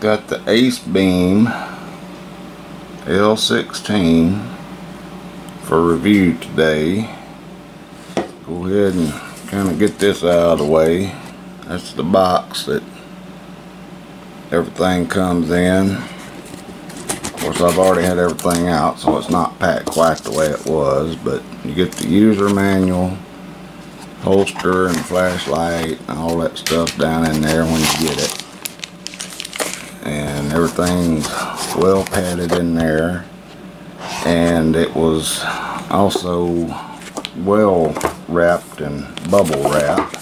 got the Acebeam L16 for review today. Go ahead and kind of get this out of the way. That's the box that everything comes in. Of course I've already had everything out so it's not packed quite the way it was but you get the user manual holster and flashlight and all that stuff down in there when you get it and everything's well padded in there. And it was also well wrapped and bubble wrapped.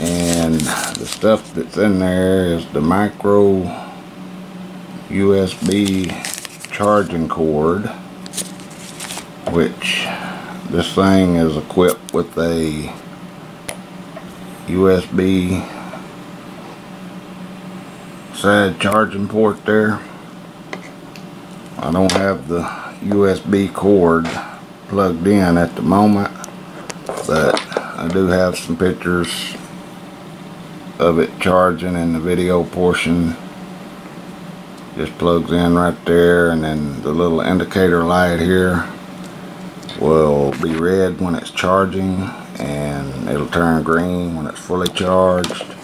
And the stuff that's in there is the micro USB charging cord which this thing is equipped with a USB side charging port there. I don't have the USB cord plugged in at the moment, but I do have some pictures of it charging in the video portion. Just plugs in right there and then the little indicator light here will be red when it's charging and it'll turn green when it's fully charged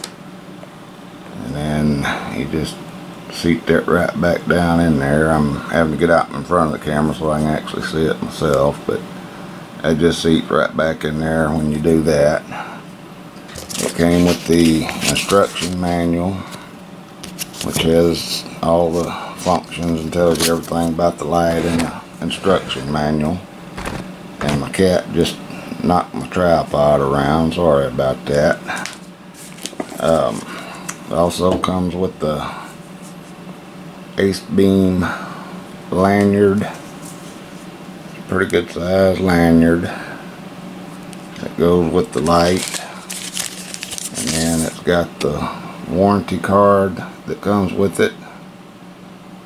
and you just seat that right back down in there. I'm having to get out in front of the camera so I can actually see it myself, but I just seat right back in there when you do that. It came with the instruction manual, which has all the functions and tells you everything about the light in the instruction manual. And my cat just knocked my tripod around, sorry about that. Um, it also comes with the Acebeam lanyard. Pretty good size lanyard. That goes with the light. And then it's got the warranty card that comes with it.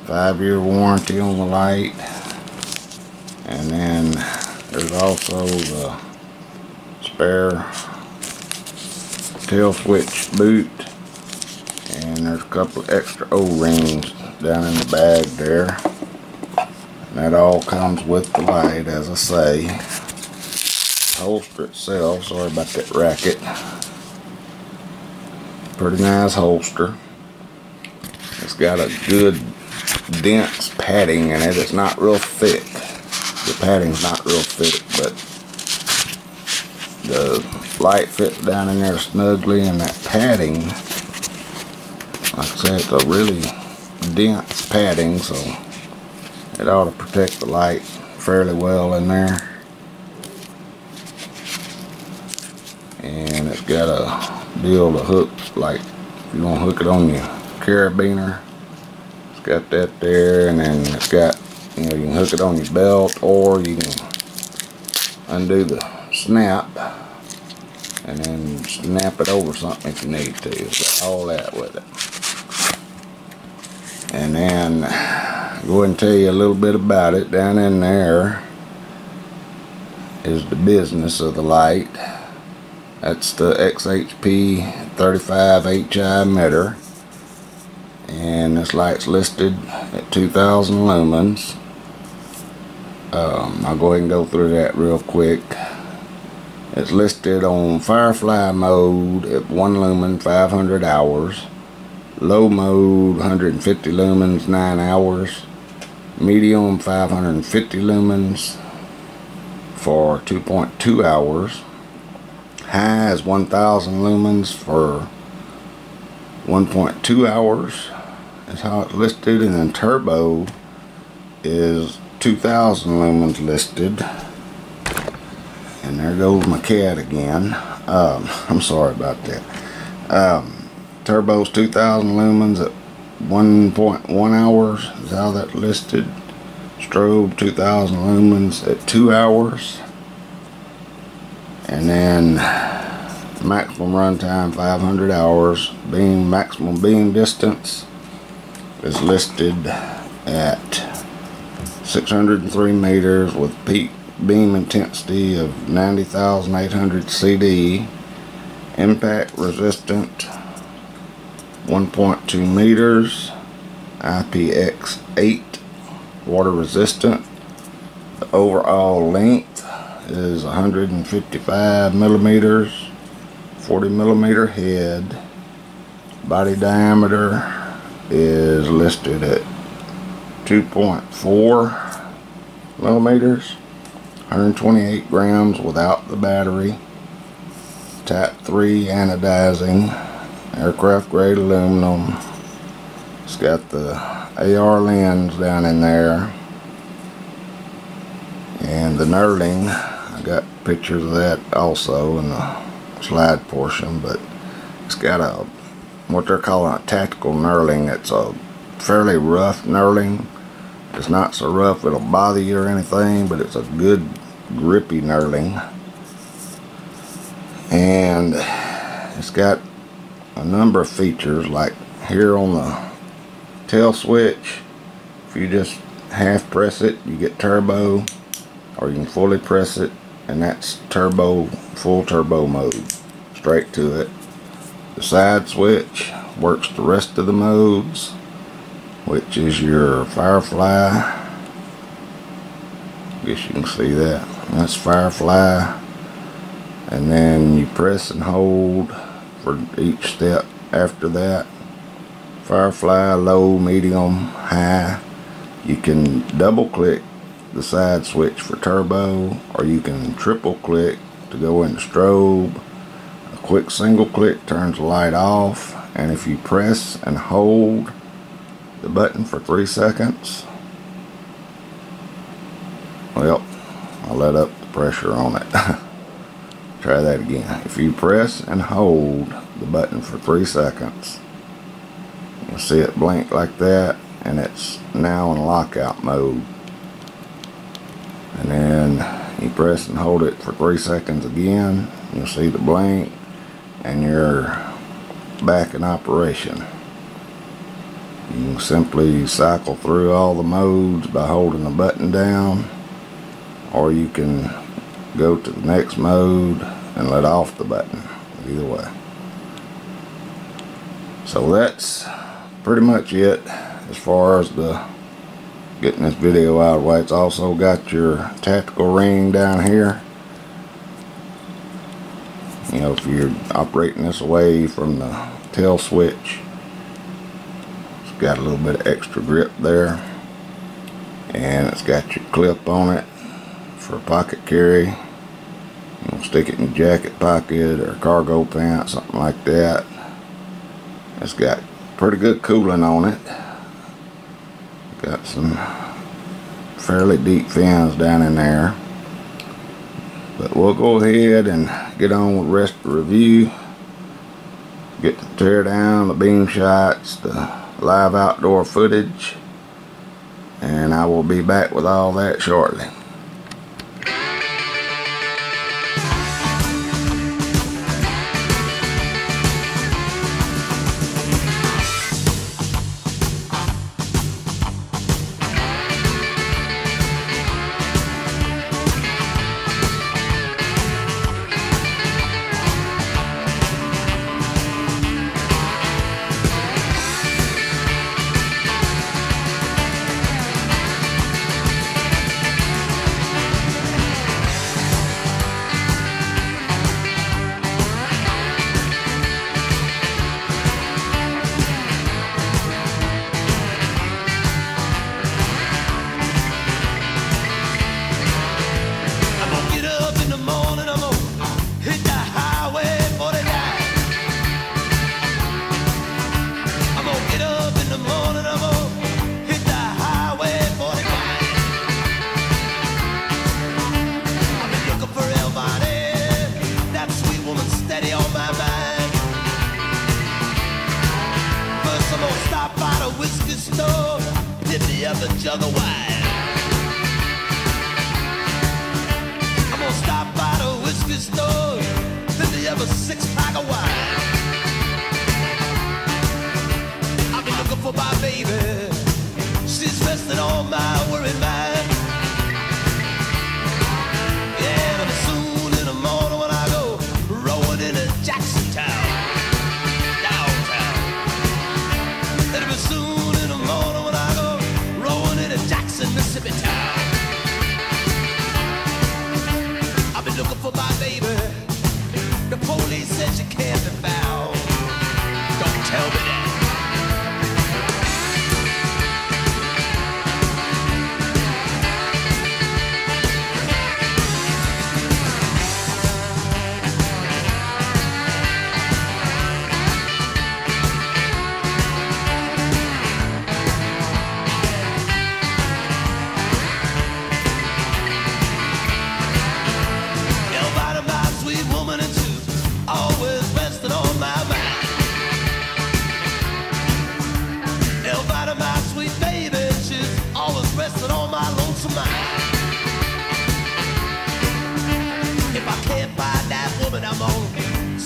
Five year warranty on the light. And then there's also the spare tail switch boot and there's a couple extra o-rings down in the bag there. And that all comes with the light as I say. Holster itself sorry about that racket. Pretty nice holster. It's got a good dense padding in it. It's not real thick. The padding's not real thick but the light fits down in there snugly and that padding like I said, it's a really dense padding, so it ought to protect the light fairly well in there. And it's got a deal to hook, like if you want to hook it on your carabiner, it's got that there, and then it's got, you know, you can hook it on your belt, or you can undo the snap and then snap it over something if you need to. So all that with it and then go and tell you a little bit about it. Down in there is the business of the light. That's the XHP 35 HI emitter and this light's listed at 2000 lumens. Um, I'll go ahead and go through that real quick. It's listed on Firefly mode at 1 lumen 500 hours low mode 150 lumens 9 hours. Medium 550 lumens for 2.2 hours. High is 1000 lumens for 1.2 hours. That's how it's listed. And then turbo is 2000 lumens listed. And there goes my cat again. Um, I'm sorry about that. Um, Turbo's 2000 lumens at 1.1 hours is how that listed. Strobe 2000 lumens at 2 hours. And then maximum runtime 500 hours. Beam maximum beam distance is listed at 603 meters with peak beam intensity of 90,800 CD. Impact resistant 1.2 meters, IPX8, water resistant. The overall length is 155 millimeters, 40 millimeter head. Body diameter is listed at 2.4 millimeters, 128 grams without the battery. Type 3 anodizing aircraft grade aluminum. It's got the AR lens down in there. And the knurling. I got pictures of that also in the slide portion but it's got a what they're calling a tactical knurling. It's a fairly rough knurling. It's not so rough it'll bother you or anything but it's a good grippy knurling. And it's got a number of features like here on the tail switch if you just half press it you get turbo or you can fully press it and that's turbo full turbo mode straight to it. The side switch works the rest of the modes which is your firefly. Guess you can see that. That's firefly. And then you press and hold for each step after that. Firefly, low, medium, high. You can double click the side switch for turbo or you can triple click to go into strobe. A quick single click turns the light off and if you press and hold the button for three seconds well I let up the pressure on it Try that again. If you press and hold the button for three seconds, you'll see it blink like that and it's now in lockout mode. And then you press and hold it for three seconds again, you'll see the blink and you're back in operation. You can simply cycle through all the modes by holding the button down or you can go to the next mode and let off the button either way. So that's pretty much it as far as the getting this video out of the way. It's also got your tactical ring down here. You know if you're operating this away from the tail switch it's got a little bit of extra grip there. And it's got your clip on it for pocket carry. Know, stick it in your jacket pocket or cargo pants, something like that. It's got pretty good cooling on it. Got some fairly deep fins down in there. But we'll go ahead and get on with the rest of the review. Get the tear down, the beam shots, the live outdoor footage. And I will be back with all that shortly. together, jugger wide. I'm gonna stop by the whiskey store, fill the up six pack of wine. I've been looking for my baby, she's resting all my worries.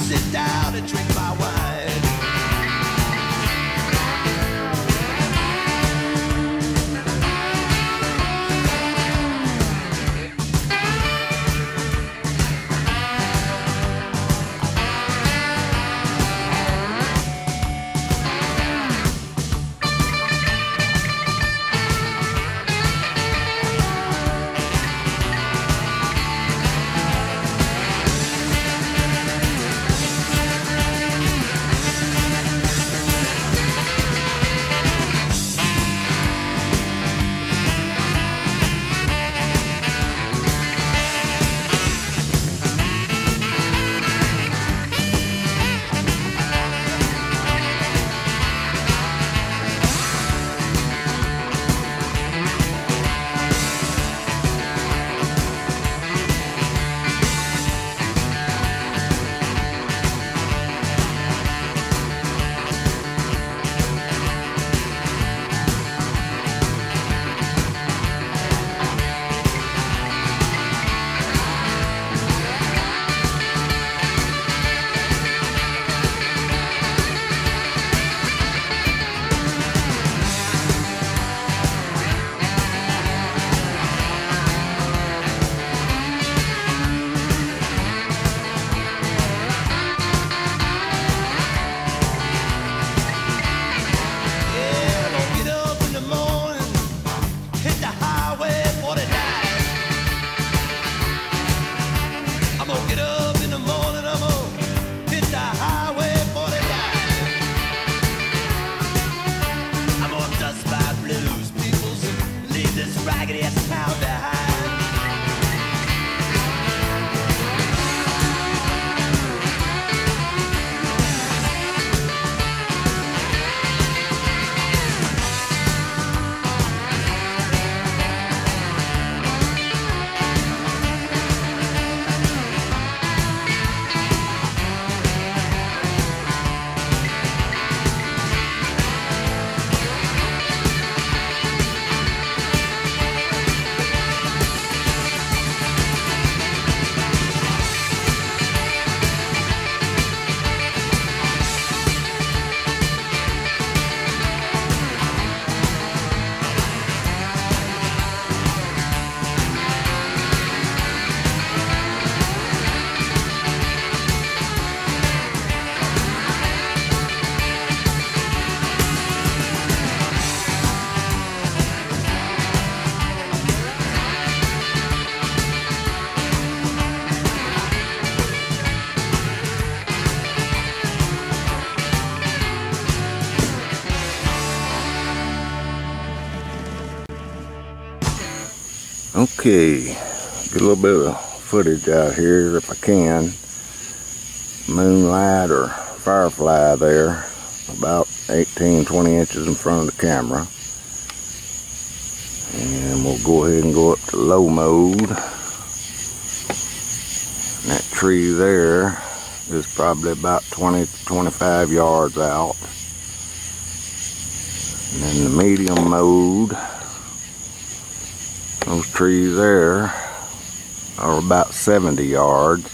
Sit down and drink Okay, get a little bit of footage out here if I can. Moonlight or firefly there, about 18, 20 inches in front of the camera. And we'll go ahead and go up to low mode. And that tree there is probably about 20, 25 yards out. And then the medium mode, those trees there are about 70 yards.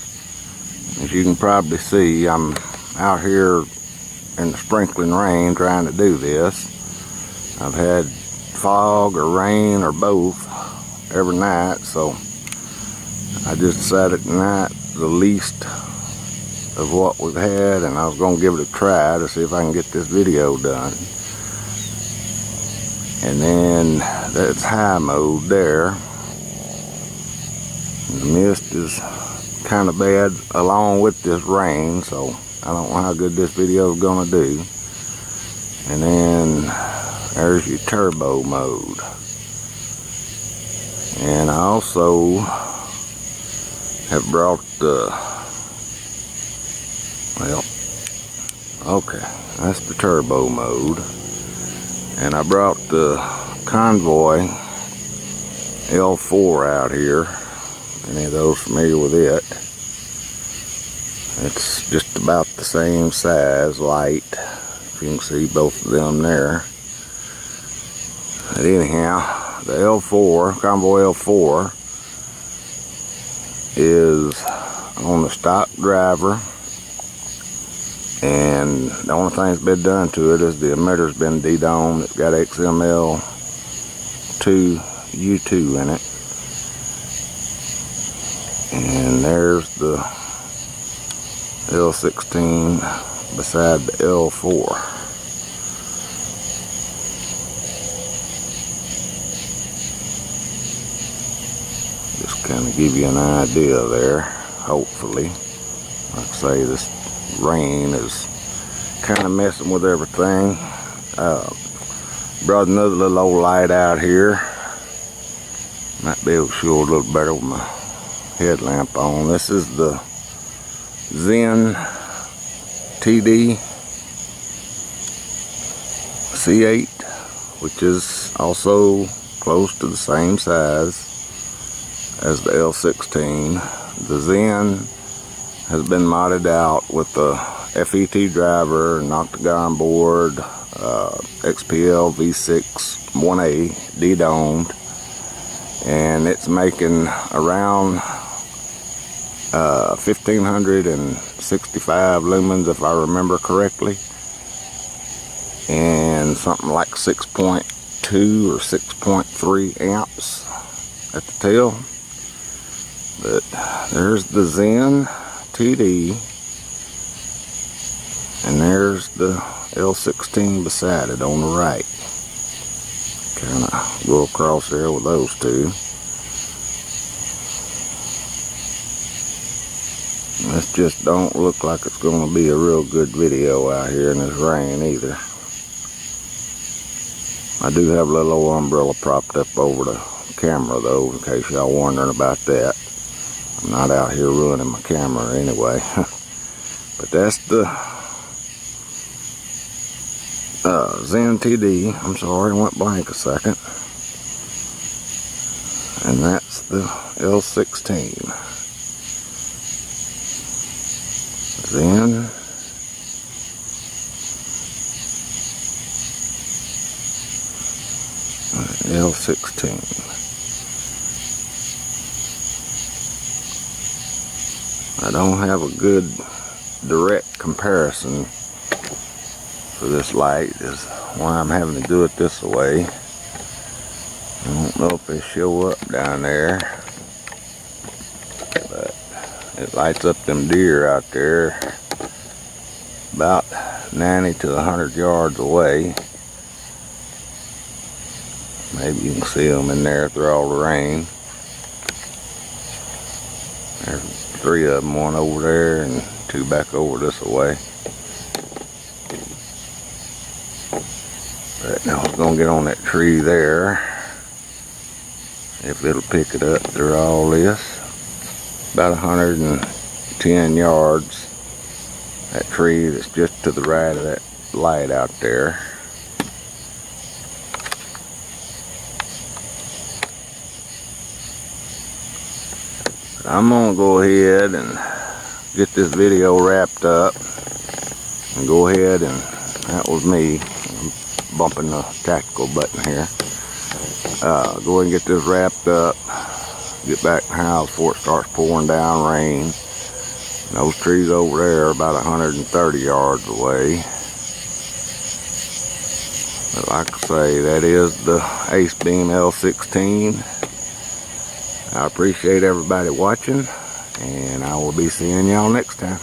As you can probably see, I'm out here in the sprinkling rain trying to do this. I've had fog or rain or both every night, so I just decided tonight the least of what we've had, and I was going to give it a try to see if I can get this video done. And then that's high mode there. The mist is kind of bad along with this rain, so I don't know how good this video is going to do. And then there's your turbo mode. And I also have brought the, well, okay, that's the turbo mode. And I brought the Convoy L4 out here. Any of those familiar with it? It's just about the same size, light. If you can see both of them there. But anyhow, the L4, Convoy L4, is on the stock driver. And the only thing that's been done to it is the emitter's been de-domed. It's got XML2 U2 in it. And there's the L16 beside the L4. Just kind of give you an idea there, hopefully. Like I say, this rain is kind of messing with everything. Uh, brought another little old light out here. Might be able to show a little better with my headlamp on. This is the Zen TD C8, which is also close to the same size as the L16. The Zen has been modded out with the FET driver, and Octagon board, uh, XPL V6 1A de-domed, and it's making around uh, 1565 lumens if I remember correctly. And something like 6.2 or 6.3 amps at the tail. But there's the Zen And there's the L16 beside it on the right kind of go across there with those two This just don't look like it's going to be a real good video out here in this rain either. I do have a little umbrella propped up over the camera though, in case y'all wondering about that. I'm not out here ruining my camera anyway. but that's the uh, Zen TD. I'm sorry, I went blank a second. And that's the L16. Then L16. I don't have a good direct comparison for this light is why I'm having to do it this way. I don't know if they show up down there. But it lights up them deer out there about 90 to 100 yards away. Maybe you can see them in there through all the rain. There's three of them, one over there and two back over this way. But now I'm gonna get on that tree there. If it'll pick it up through all this about 110 yards. That tree that's just to the right of that light out there. I'm gonna go ahead and get this video wrapped up and go ahead and that was me I'm bumping the tactical button here uh, go ahead and get this wrapped up get back in the house before it starts pouring down rain. And those trees over there are about 130 yards away. But like I say, that is the AceBeam L16. I appreciate everybody watching, and I will be seeing y'all next time.